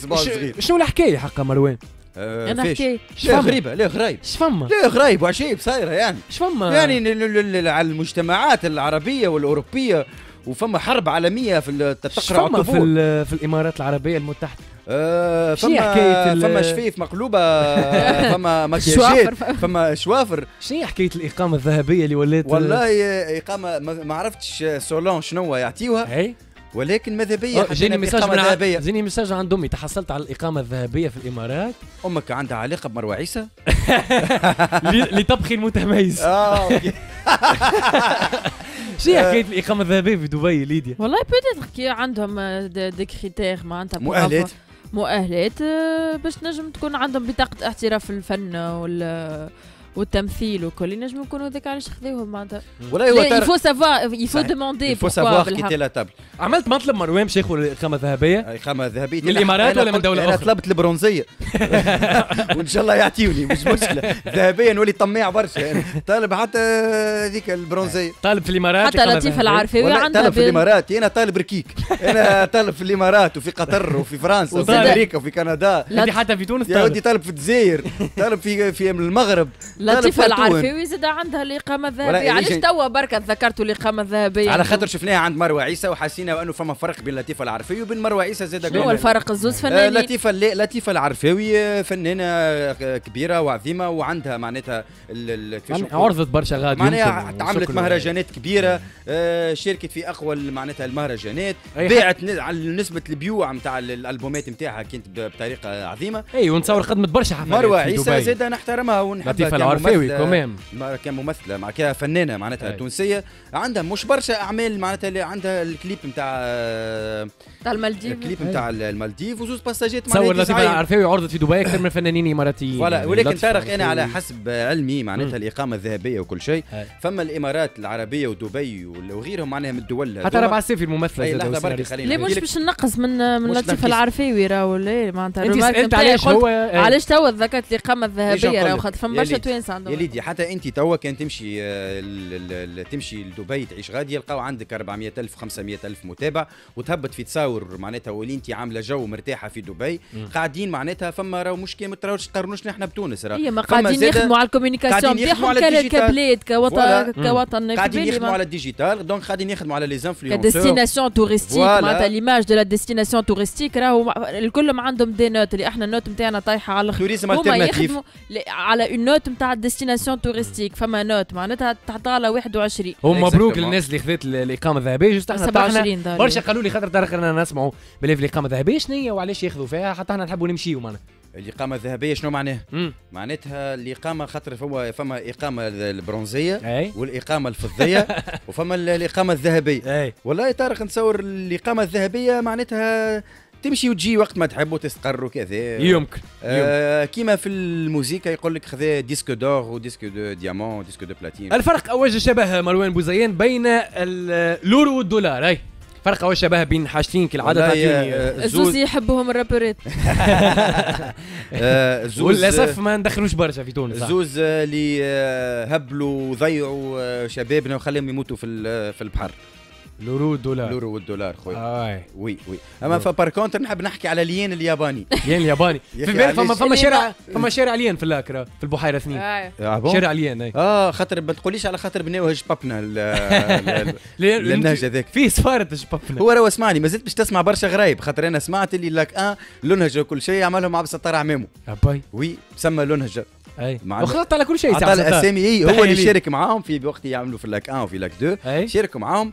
شنو الحكاية حقا مروان؟ آه أنا حكايه لا غريبة لا غريب. شفما لا غريب وعشيب صايرة يعني. شفما يعني على المجتمعات العربية والأوروبية وفما حرب عالمية في تقرا في في الإمارات العربية المتحدة؟ آه فما حكاية فما شفيف مقلوبة (laughs) فما مكياجات فما شوافر. شنو حكاية الإقامة الذهبية اللي ولات والله إقامة ما عرفتش سولون شنو يعطيوها؟ اي ولكن ماذا بيا جاني ميساج من ذهبية. جاني ميساج عند امي تحصلت على الإقامة الذهبية في الإمارات؟ أمك عندها علاقة بمروة عيسى؟ (laughs) لطبخي المتميز. آه أوكي. (laughs) شو حكاية الإقامة الذهبية في دبي ليديا؟ والله peut-être كي عندهم des critères معناتها مؤهلات. مؤهلات باش نجم تكون عندهم بطاقة احتراف في الفن وال والتمثيل وكل. ينجموا يكونوا هذاك علاش خذوهم معناتها؟ ولا هو il faut savoir il faut demander il faut savoir كي لا تابل عملت مطلب مروان باش ياخذ الاقامه الذهبية؟ إقامة ذهبية. من الإمارات ولا من دولة أخرى؟ أنا طلبت البرونزية. (laughs) وإن شاء الله يعطيوني مش مشكلة. ذهبيه نولي طماع برشا طالب حتى هذيك البرونزية. طالب في الإمارات حتى لطيفه العرفاوي عندها طالب في الإمارات. أنا طالب ركيك. أنا طالب في الإمارات وفي قطر وفي فرنسا وفي أمريكا وفي كندا. حتى في تونس يا ودي طالب في الجزائر طالب في في المغرب. لطيفة العرفاوي الذهبي زاد عندها الإقامة الذهبية علاش توا بركة ذكرتوا الإقامة الذهبية على خاطر شفناها عند مروة عيسى وحسينا أنه فما فرق بين لطيفة العرفاوي وبين مروة عيسى زاد شنو هو الفرق؟ الزوز آه، فنانين. لطيفة لطيفة العرفاوي فنانة كبيرة وعظيمة وعندها معناتها عرضت برشا غادي معناها عملت مهرجانات كبيرة آه، شاركت في أقوى معناتها المهرجانات باعت على نسبة البيوع نتاع الألبومات نتاعها كانت بطريقة عظيمة. إي ونتصور خدمت برشا حفلات مروة عيسى زاد نحترمها ونحبها العرفاوي كمان. كممثلة مع كفنانه معناتها تونسية عندها مش برشا أعمال معناتها اللي عندها الكليب نتاع تاع المالديف. الكليب نتاع المالديف وزوز باساجات تصور لطيفه العرفاوي عرضت في دبي أكثر من فنانين إماراتيين. (laughs) voilà ولكن طارق أنا على حسب علمي معناتها الإقامة الذهبية وكل شيء. فما الإمارات العربية ودبي وغيرهم معناها من الدول حتى ربع السيفي الممثلة لحظة بركي خلينا ليه مش باش نقص من من لطيفه العرفاوي راهو ليه معناتها أنت سالت علاش هو علاش توا ذكرت الإقامة الذهبية راهو خاطر فما برشا توانسه عندهم يا ليدي حتى أنت توا كان تمشي تمشي لدبي تعيش غادي يلقاو عندك 400000 500000 متابع وتهبط في تصاور معناتها ولي انت عاملة جو مرتاحة في دبي قاعدين معناتها فما راهو مش كيما تراوش تقارنوش نحن بتونس راه. هي ما قاعدين يخدموا على ال communication بتاعهم كبلاد كوطن كوطن قاعدين يخدموا على ال digital donc قاعدين يخدموا على les influenceurs ك destination touristique معناتها l'image de la destination touristique راهو الكلهم عندهم des notes اللي إحنا ال note نتاعنا طايحة على الآخر tourisme alternatif على une note نتاع ال destination touristique فما note معناتها تعطى على 21 ومبروك للناس اللي خذت الإقامة الذهبية juste إحنا 27 برشا قالوا لي خاطر تاريخ نسمعوا بلي في الاقامه الذهبيه شنو هي وعلاش ياخذوا فيها؟ حتى إحنا نحبوا نمشيو معنا الإقامة الذهبية شنو معناها؟ معناتها الإقامة خاطر فما فما إقامة البرونزية أي. والإقامة الفضية (laughs) وفما الإقامة الذهبية. أي. والله طارق نتصور الإقامة الذهبية معناتها تمشي وتجي وقت ما تحب وتستقر وكذا يمكن, آه كيما في الموسيقى يقول لك خذا disque d'or و disque de diamant و disque de platine. الفرق أو شبه مروان بوزيان بين اللورو والدولار أي. فرق أو شبه بين حاجتين كالعاده تعطيني آه، الزوز يحبهم الرابرات (laughs) (laughs) آه، وللأسف ما ندخلوش برشا في تونس. الزوز اللي هبلوا وضيعوا شبابنا وخليهم يموتوا في في البحر. لورو والدولار. لورو والدولار خويا. آه. oui. oui أما par contre نحب نحكي على الين الياباني. (laughs) الين الياباني. (laughs) في بالك فما فما شارع فما شارع الين في ال lac راه في البحيرة اثنين. آه. شارع الين أي. آه خاطر ما تقوليش على خاطر بناوها جبابنا للنهج (laughs) هذاك في سفاره جبابنا هو راهو اسمعني ما زلت باش تسمع برشا غرايب خاطر أنا سمعت اللي لاك ان لونهجه وكل شيء عملهم مع بسطار عمامه أباي. وي سمى لونهجه أي. وخلطت على كل شيء على الأسامي إي هو اللي شارك معاهم في وقت يعملوا في لاك 1 وفي لاك 2 شاركوا معاهم.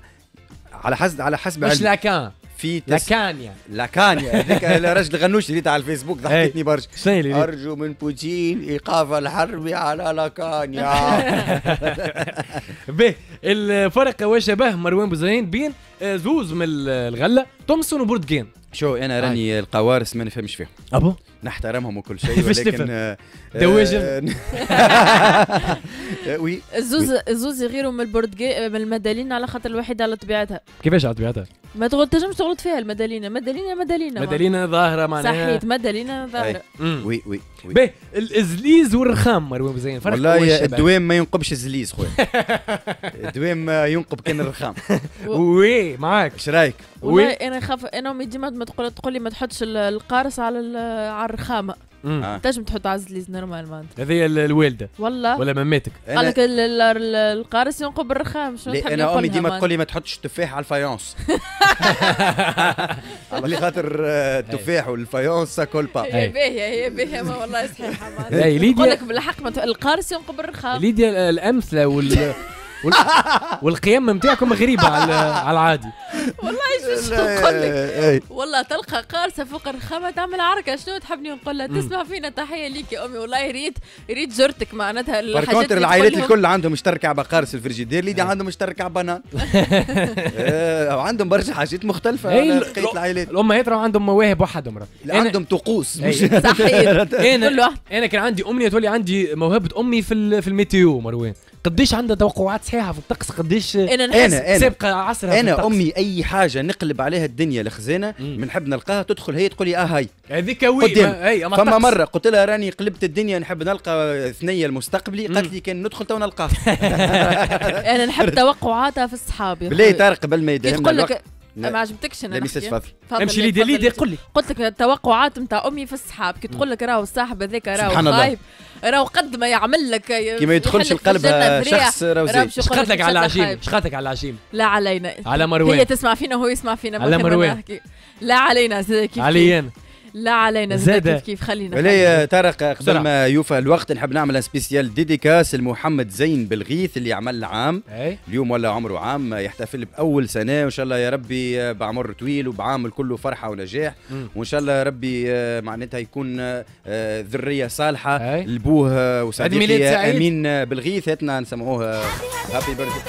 على حسب على حسب مش لاكان في تس... لاكانيا لاكانيا هذيك (laughs) الرجل الغنوش اللي على الفيسبوك ضحكتني برشا. أرجو من بوتين إيقاف الحرب على لاكانيا (laughs) به الفرق وشبه مروان بوزين بين زوز من الغلة تومسون وبوردجين شو أنا راني القوارص ما نفهمش فيهم. أبو؟ نحترمهم وكل (laughs) شيء ولكن آه دواجن (laughs) (laughs) oui. الزوز الزوز يغيروا من البرتقال من المدالين على خاطر الوحيدة على طبيعتها. كيفاش على طبيعتها؟ ما تنجمش تغلط فيها المدالينة مدالينة مدالينة. مدالينة ظاهرة معناها. صحيت مدالينة ظاهرة. oui oui. باهي الزليز والرخام مروان بزين فرق والله الدوام ما ينقبش الزليز خويا. (laughs) الدوام ينقب كان الرخام. (laughs) oui معاك. إيش رأيك؟ والله أنا خاف أنا امي ديما تقول تقول لي ما تحطش القارص على على الرخامة. تنجم تحط عالزليز normal معناتها. هذه الوالدة. والله. ولا مامتك قال لك القارص ينقب الرخام شنو تحب أنا أمي ديما تقول لي ما تحطش تفاح على ال faïence (laughs) على خاطر التفاح وال faïence ça colle pas هي باهيه هي باهيه ما والله صحيحة يقول لك بالحق القارص ينقب الرخام ليديا الأمثلة وال (laughs) والقيم نتاعكم غريبة على على العادي. والله إيش نقول لك؟ والله تلقى قارصة فوق الرخامة تعمل عركة. شنو تحبني نقول لها؟ تسمع فينا تحية ليك يا أمي. والله ريت ريت زرتك معناتها الحاجات العائلات الكل عندهم مشترك كعبة قارص الفريجيدير ليدي عندهم مشترك كعبة بنان (laughs) وعندهم برشا حاجات مختلفة على بقية العائلات. الامهات عندهم مواهب وحدهم عندهم طقوس. صحيح. (laughs) أنا أنا كان عندي أمنية تولي عندي موهبة أمي في في ال météo مروان. قديش عندها توقعات صحيحة في الطقس؟ قديش أنا نحس أنا سابقه عصرها أنا أمي أي حاجة نقلب عليها الدنيا الخزانه بنحب نلقاها تدخل هي تقول لي آه هاي. هذيك oui فما مرة قلت لها راني قلبت الدنيا نحب نلقى ثنيه المستقبلي قالت لي كان ندخل تو نلقاها (laughs) (laughs) أنا نحب توقعاتها في الصحاب بلي طارق قبل ما يدهمنا تقول لك ما عجبتكش أنا لا تفضل امشي ليدي ليدي قول لي. قلت لك التوقعات نتاع أمي في الصحاب كي تقول لك راهو الصاحب هذاك راهو خايب راهو قد ما يعمل لك كي ما يدخلش القلب شخص راهو زي شقت لك على العجيم شقت لك على العجيم لا علينا. على مروان. هي تسمع فينا وهو يسمع فينا على مروان. لا علينا كيف علي أنا لا علينا زاد كيف كيف خلينا ولي طارق قبل ما يوفى الوقت نحب نعمل spéciale dédicace لمحمد زين بالغيث اللي عمل عام. أي. اليوم ولا عمره عام يحتفل بأول سنة. وإن شاء الله يا ربي بعمر طويل وبعام كله فرحة ونجاح. م. وإن شاء الله يا ربي معناتها يكون ذرية صالحة. لبوه وصديقي أمين بالغيث. هاتنا نسمعوه happy birthday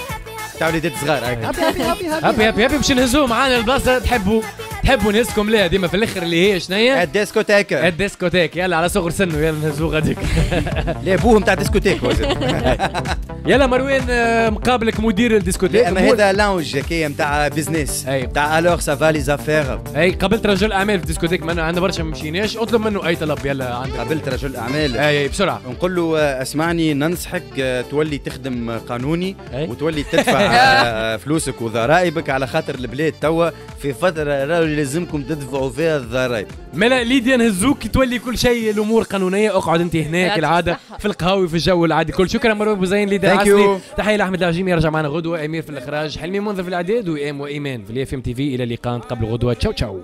تاع وليدات صغار. happy happy happy happy happy happy باش نهزوه معانا البلاصة تحبوا. تحبوا نهزكم ليها ديما في الآخر اللي هي شنيا ال discothèque ال discothèque. يلا على صغر سنه يلا نهزوه غاديك (laughs) لا ابوه نتاع discothèque (laughs) يلا مروان مقابلك مدير ال discothèque. اما هذا lounge كي نتاع business نتاع alors ça va les affaires أي قابلت رجل أعمال في ال discothèque عندنا برشا ما مشيناش. اطلب منه أي طلب يلا عندك. قابلت رجل أعمال. أي بسرعة. نقول له اسمعني ننصحك تولي تخدم قانوني وتولي تدفع (laughs) فلوسك وضرائبك على خاطر البلاد توا في فترة لازمكم تدفعوا فيها الضرائب ملا ليديا نهزوك تولي كل شيء الأمور قانونيه اقعد أنت هنا كالعاده في القهاوي في الجو العادي. كل شكرا مروان بوزين ليديا عسلي تحية لأحمد العجيمي يرجع معنا غدوة. أمير في الإخراج حلمي منذر في الاعداد وإيمان في ال IFM TV. إلى اللقاء. قبل غدوة. تشاو تشاو.